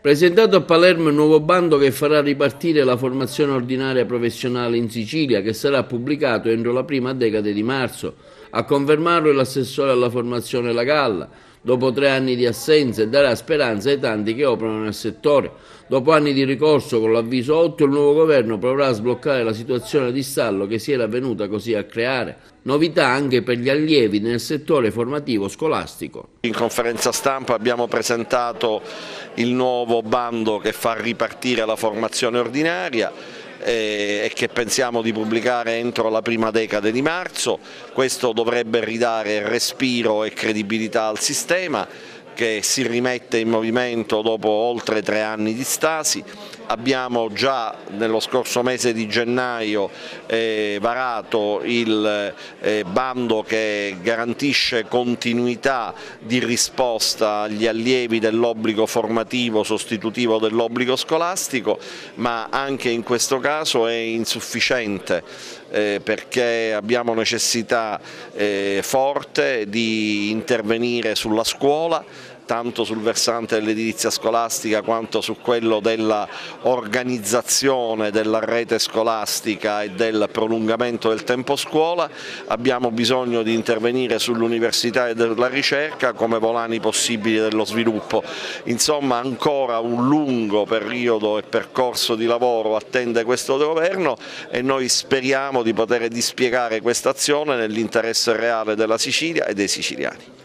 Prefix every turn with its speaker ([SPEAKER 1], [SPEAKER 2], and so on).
[SPEAKER 1] Presentato a Palermo il nuovo bando che farà ripartire la formazione ordinaria professionale in Sicilia che sarà pubblicato entro la prima decade di marzo. A confermarlo l'assessore alla formazione La Galla dopo tre anni di assenza e darà speranza ai tanti che operano nel settore. Dopo anni di ricorso con l'avviso 8 il nuovo governo proverà a sbloccare la situazione di stallo che si era venuta così a creare. Novità anche per gli allievi nel settore formativo scolastico.
[SPEAKER 2] In conferenza stampa abbiamo presentato il nuovo bando che fa ripartire la formazione ordinaria eh, e che pensiamo di pubblicare entro la prima decade di marzo. Questo dovrebbe ridare respiro e credibilità al sistema che si rimette in movimento dopo oltre tre anni di stasi. Abbiamo già nello scorso mese di gennaio eh, varato il eh, bando che garantisce continuità di risposta agli allievi dell'obbligo formativo sostitutivo dell'obbligo scolastico, ma anche in questo caso è insufficiente eh, perché abbiamo necessità eh, forte di intervenire sulla scuola tanto sul versante dell'edilizia scolastica quanto su quello dell'organizzazione della rete scolastica e del prolungamento del tempo scuola, abbiamo bisogno di intervenire sull'università e della ricerca come volani possibili dello sviluppo. Insomma ancora un lungo periodo e percorso di lavoro attende questo governo e noi speriamo di poter dispiegare questa azione nell'interesse reale della Sicilia e dei siciliani.